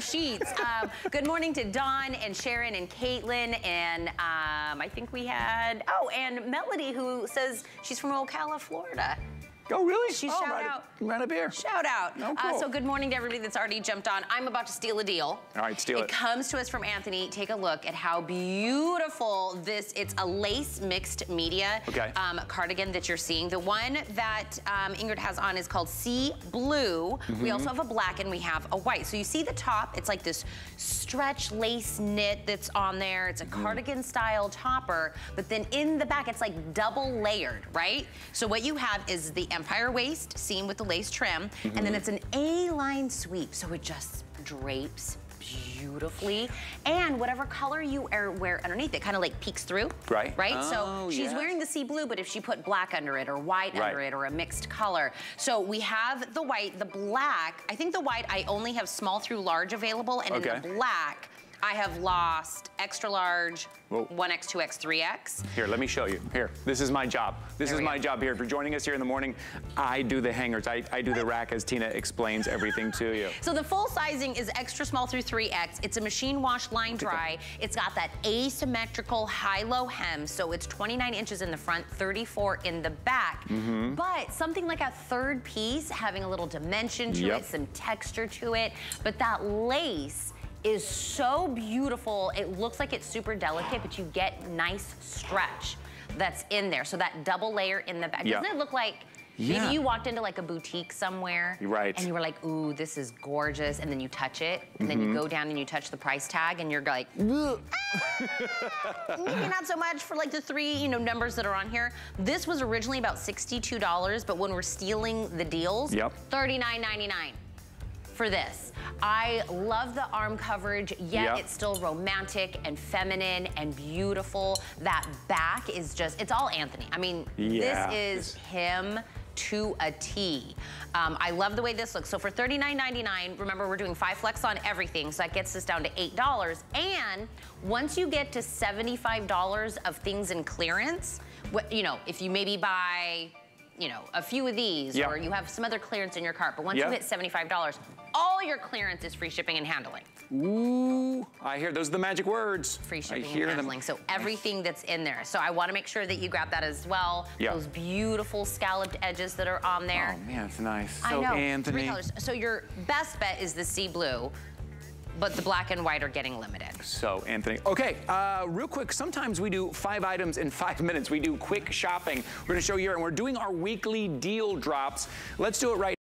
sheets. Um, good morning to Don and Sharon and Caitlin and um, I think we had, oh, and Melody who says she's from Ocala, Florida. Oh, really? She oh, shout right, out. Right up here. Shout out. Oh, uh, so good morning to everybody that's already jumped on. I'm about to steal a deal. All right, steal it. It comes to us from Antthony. Take a look at how beautiful this, it's a lace mixed media Okay. um, cardigan that you're seeing. The one that um, Ingrid has on is called Sea Blue. We Mm-hmm. also have a black and we have a white. So you see the top, it's like this stretch lace knit that's on there. It's a Mm-hmm. cardigan style topper, but then in the back, it's like double layered, right? So what you have is the empire waist, seam with the lace trim, and Mm-hmm. then it's an A-line sweep, so it just drapes beautifully. And whatever color you are- wear underneath, it kind of like peeks through. Right. Right? Oh, so she's yes. wearing the sea blue, but if she put black under it or white Right. under it or a mixed color. So we have the white, the black. I think the white, I only have small through large available. And in the black, I have lost extra large, Whoa. 1X, 2X, 3X. Here, let me show you. Here, this is my job. This There is my go. job here. If you're joining us here in the morning, I do the hangers. I, I do the rack as Tina explains everything to you. So the full sizing is extra small through 3X. It's a machine wash line dry. It's got that asymmetrical high-low hem, so it's 29 inches in the front, 34 in the back. Mm-hmm. But something like a third piece, having a little dimension to Yep. it, some texture to it, but that lace is so beautiful. It looks like it's super delicate, but you get nice stretch that's in there. So that double layer in the back. Yeah. Doesn't it look like Yeah. maybe you walked into like a boutique somewhere right. and you were like, ooh, this is gorgeous. And then you touch it, and then you Mm-hmm. go down and you touch the price tag, and you're like. Ah, maybe not so much for like the three, you know, numbers that are on here. This was originally about $62, but when we're stealing the deals, Yep. $39.99 for this. I love the arm coverage, yet Yep. it's still romantic and feminine and beautiful. That back is just, it's all Antthony. I mean, Yeah. this is him to a T. Um, I love the way this looks. So for $39.99, remember we're doing five flex on everything, so that gets us down to $8. And once you get to $75 of things in clearance, what, you know, if you maybe buy, you know, a few of these, Yeah. or you have some other clearance in your cart, but once Yeah. you hit $75, all your clearance is free shipping and handling. Ooh, I hear those are the magic words. Free I shipping hear and them. handling. So everything that's in there. So I want to make sure that you grab that as well. Yeah. Those beautiful scalloped edges that are on there. Oh man, it's nice. I So know. Antthony. Three colors. So your best bet is the sea blue, but the black and white are getting limited. So, Antthony. Okay, uh, real quick, sometimes we do five items in five minutes. We do quick shopping. We're gonna show you here, and we're doing our weekly deal drops. Let's do it right